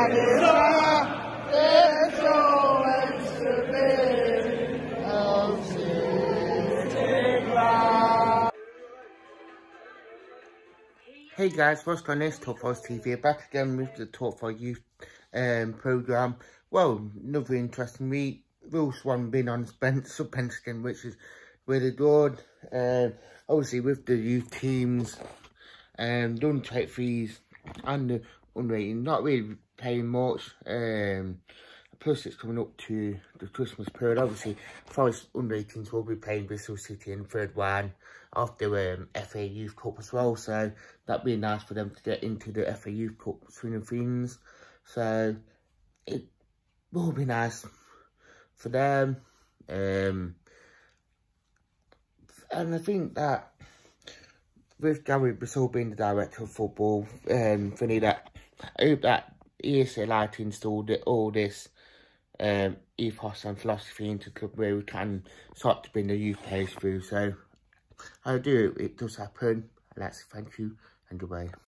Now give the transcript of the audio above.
Hey guys, what's going on? It's Talk Forest TV, back again with the Talk Forest Youth um, programme. Well, another interesting week. Real one being on Spencer Penskin, which is really good. Um, obviously with the youth teams, and um, done take fees and the unrated, not really paying much. Um, plus it's coming up to the Christmas period. Obviously, Forest unratings will be playing Bristol City in third one the um, FA Youth Cup as well. So that'd be nice for them to get into the FA Youth Cup swing of things. So it will be nice for them. Um, and I think that with Gary Bissell being the director of football, um, funny that I hope that ESL installed it, all this um, ethos and philosophy into club where we can start to bring the youth players through. So I do, it does happen. Let's thank you and goodbye.